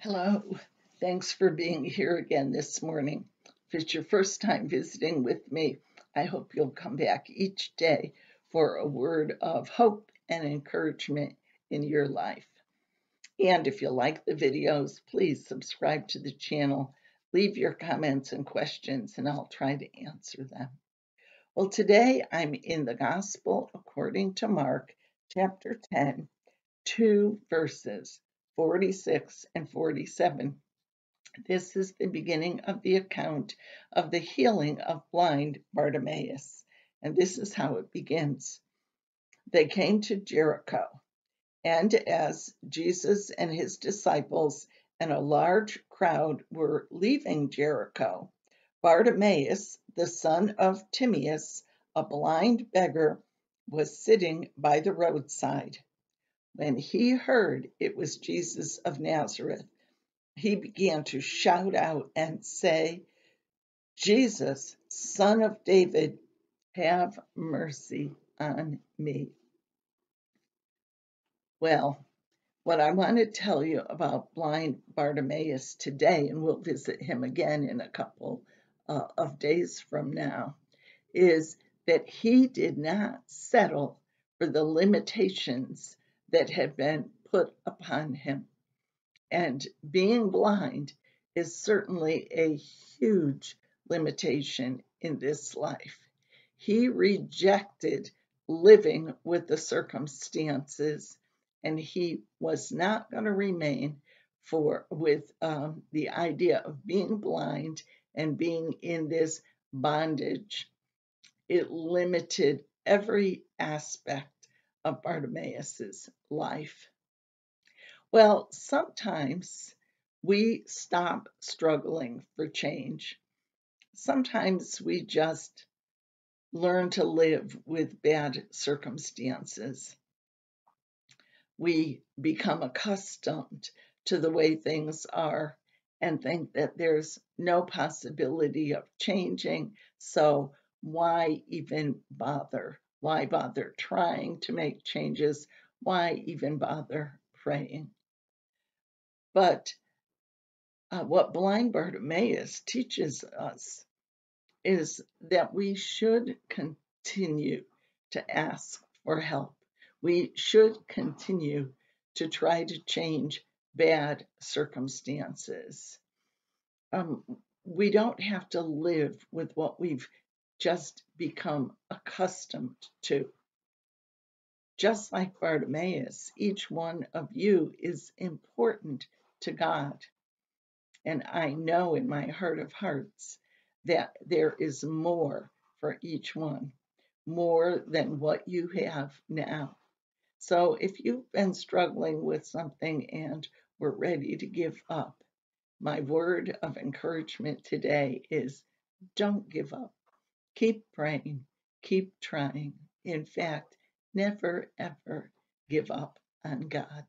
Hello, thanks for being here again this morning. If it's your first time visiting with me, I hope you'll come back each day for a word of hope and encouragement in your life. And if you like the videos, please subscribe to the channel, leave your comments and questions, and I'll try to answer them. Well, today I'm in the Gospel according to Mark, chapter 10, two verses 46 and 47. This is the beginning of the account of the healing of blind Bartimaeus. And this is how it begins. They came to Jericho, and as Jesus and his disciples and a large crowd were leaving Jericho, Bartimaeus, the son of Timaeus, a blind beggar, was sitting by the roadside. When he heard it was Jesus of Nazareth, he began to shout out and say, Jesus, son of David, have mercy on me. Well, what I want to tell you about blind Bartimaeus today, and we'll visit him again in a couple uh, of days from now, is that he did not settle for the limitations that had been put upon him. And being blind is certainly a huge limitation in this life. He rejected living with the circumstances and he was not going to remain for with um, the idea of being blind and being in this bondage it limited every aspect of Bartimaeus's life? Well, sometimes we stop struggling for change. Sometimes we just learn to live with bad circumstances. We become accustomed to the way things are and think that there's no possibility of changing, so why even bother? Why bother trying to make changes? Why even bother praying? But uh, what blind Bartimaeus teaches us is that we should continue to ask for help. We should continue to try to change bad circumstances. Um, we don't have to live with what we've just become accustomed to. Just like Bartimaeus, each one of you is important to God. And I know in my heart of hearts that there is more for each one, more than what you have now. So if you've been struggling with something and we're ready to give up, my word of encouragement today is don't give up. Keep praying, keep trying. In fact, never ever give up on God.